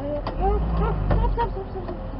Äh, äh, stopp, stopp, stopp, stopp, stopp. stopp.